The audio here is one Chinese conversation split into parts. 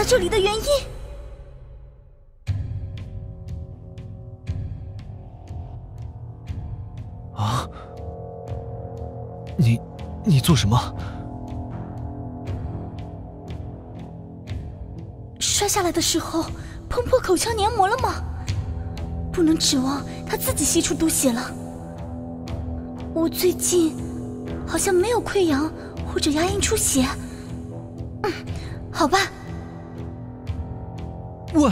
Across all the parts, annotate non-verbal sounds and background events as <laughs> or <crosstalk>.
在这里的原因。啊！你你做什么？摔下来的时候碰破口腔黏膜了吗？不能指望他自己吸出毒血了。我最近好像没有溃疡或者牙龈出血。嗯，好吧。喂！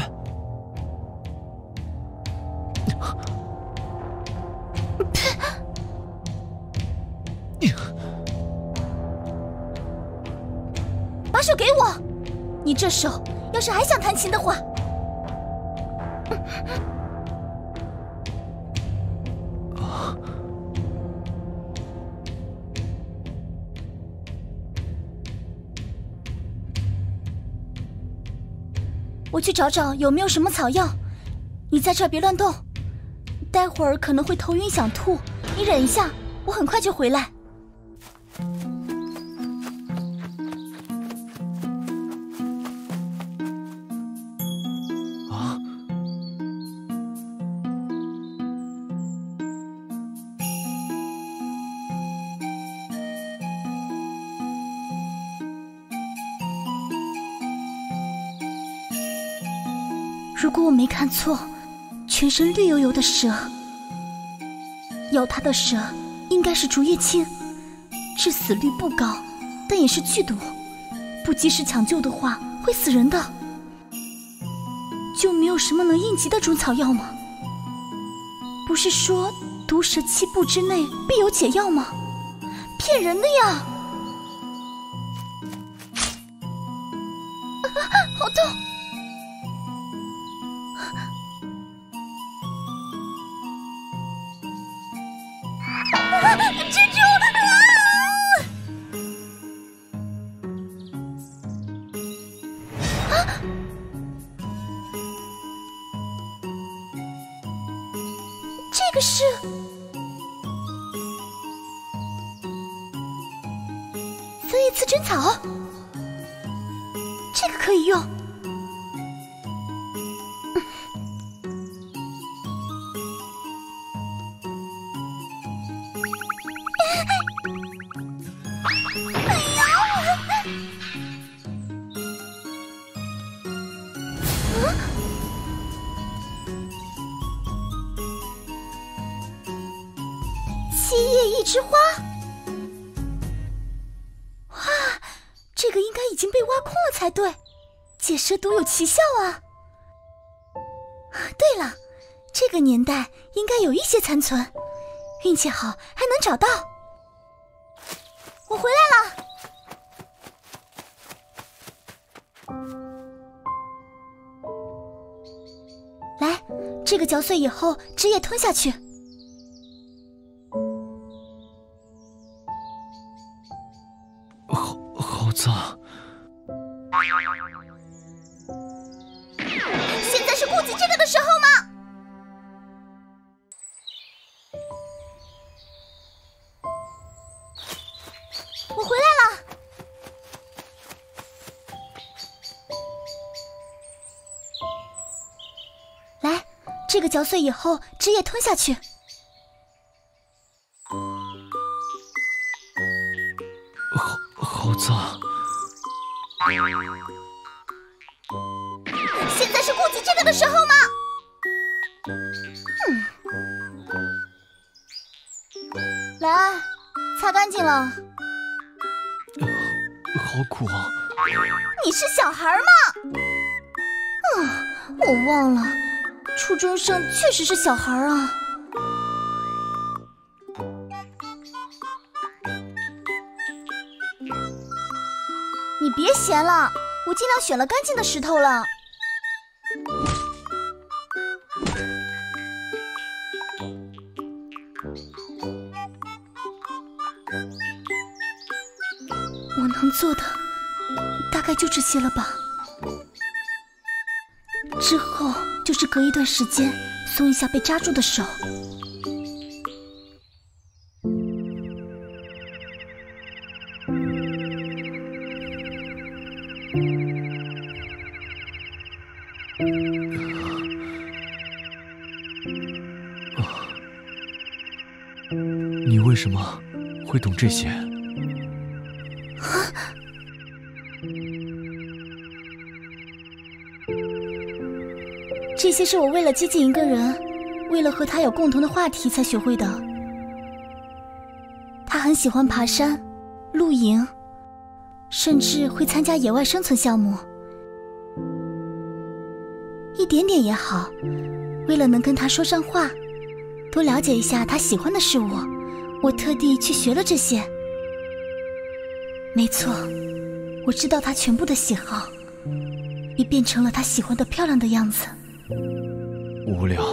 把手给我！你这手要是还想弹琴的话。我去找找有没有什么草药，你在这儿别乱动，待会儿可能会头晕想吐，你忍一下，我很快就回来。如果我没看错，全身绿油油的蛇，咬它的蛇应该是竹叶青，致死率不高，但也是剧毒，不及时抢救的话会死人的。就没有什么能应急的中草药吗？不是说毒蛇七步之内必有解药吗？骗人的呀！啊 <laughs> 好痛！这是。枫叶刺针草，枝花，哇，这个应该已经被挖空了才对，解蛇毒有奇效啊！<laughs> 对了，这个年代应该有一些残存，运气好还能找到。我回来了，来，这个嚼碎以后汁液吞下去。时候吗？我回来了。来，这个嚼碎以后汁液吞下去。好，好脏。现在是顾及这个的时候吗？来，擦干净了。好苦啊！你是小孩吗？啊，我忘了，初中生确实是小孩啊。你别闲了，我尽量选了干净的石头了。大概就这些了吧。之后就是隔一段时间松一下被扎住的手。你为什么会懂这些？些是我为了接近一个人，为了和他有共同的话题才学会的。他很喜欢爬山、露营，甚至会参加野外生存项目。一点点也好，为了能跟他说上话，多了解一下他喜欢的事物，我特地去学了这些。没错，我知道他全部的喜好，也变成了他喜欢的漂亮的样子。无聊。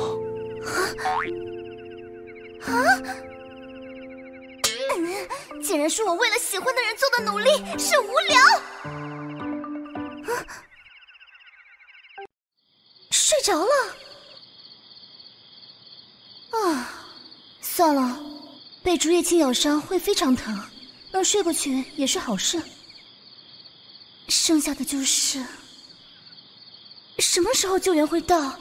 啊！竟然是我为了喜欢的人做的努力是无聊。啊睡着了。啊，算了，被竹叶青咬伤会非常疼，能睡过去也是好事。剩下的就是什么时候救援会到？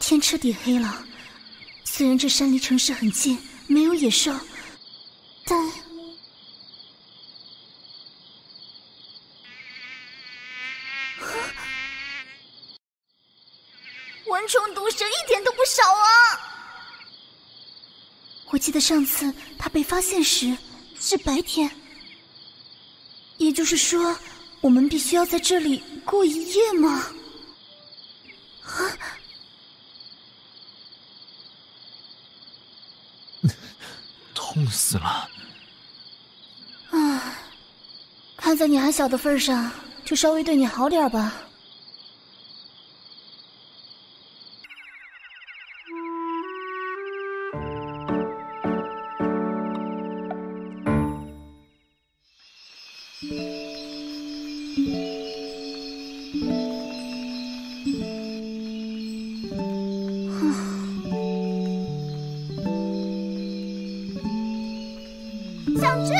天彻底黑了，虽然这山离城市很近，没有野兽，但……蚊虫毒蛇一点都不少啊！我记得上次他被发现时是白天，也就是说，我们必须要在这里过一夜吗？啊！<laughs> 痛死了！唉，看在你还小的份上，就稍微对你好点吧。小智，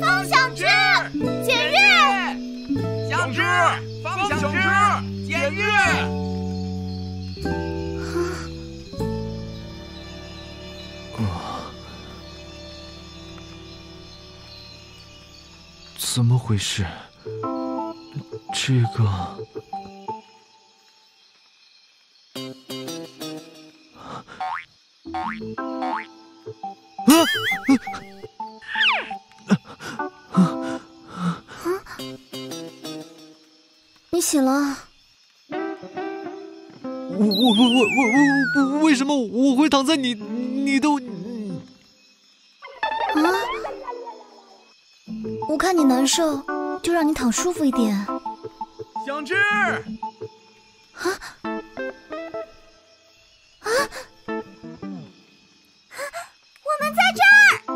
方小智，简月，小智，方小智，简月。怎么回事？这个……啊！你醒了？我我我我我我为什么我会躺在你你的？我看你难受就让你躺舒服一点。想吃啊？啊？我们在这儿。